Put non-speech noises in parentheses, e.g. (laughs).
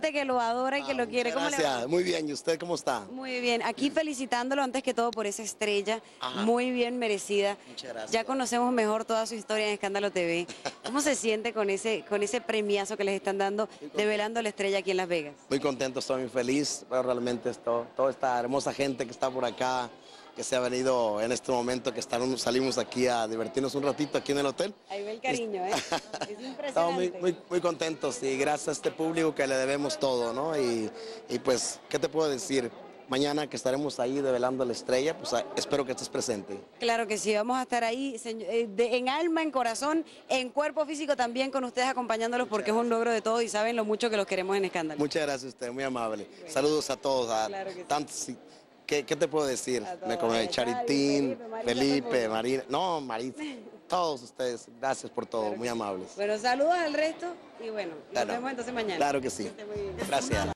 que lo adora y que lo quiere. ¿Cómo le va? Gracias, muy bien. ¿Y usted cómo está? Muy bien, aquí felicitándolo antes que todo por esa estrella, Ajá. muy bien merecida. Muchas gracias. Ya conocemos mejor toda su historia en Escándalo TV. ¿Cómo se siente con ese, con ese premiazo que les están dando, develando la estrella aquí en Las Vegas? Muy contento, estoy muy feliz. Pero realmente esto, toda esta hermosa gente que está por acá, que se ha venido en este momento, que están, salimos aquí a divertirnos un ratito aquí en el hotel. Ahí ve el cariño, ¿eh? (laughs) Es impresionante. Estamos muy, muy, muy contentos y gracias a este público que le debemos todo, ¿no? Y, y pues, ¿qué te puedo decir? Mañana que estaremos ahí develando la estrella, pues ah, espero que estés presente. Claro que sí, vamos a estar ahí eh, en alma, en corazón, en cuerpo físico también con ustedes acompañándolos porque es un logro de todos y saben lo mucho que los queremos en Escándalo. Muchas gracias a usted, muy amable. Saludos a todos, a Claro que sí. tantos. ¿Qué, qué te puedo decir? Me a Charitín, Felipe. Marina, no, Marita, todos ustedes, gracias por todo, muy amables. Bueno, saludos al resto y bueno, nos Claro. vemos entonces mañana. Claro que sí. Gracias.